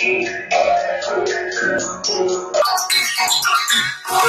Oh, my God.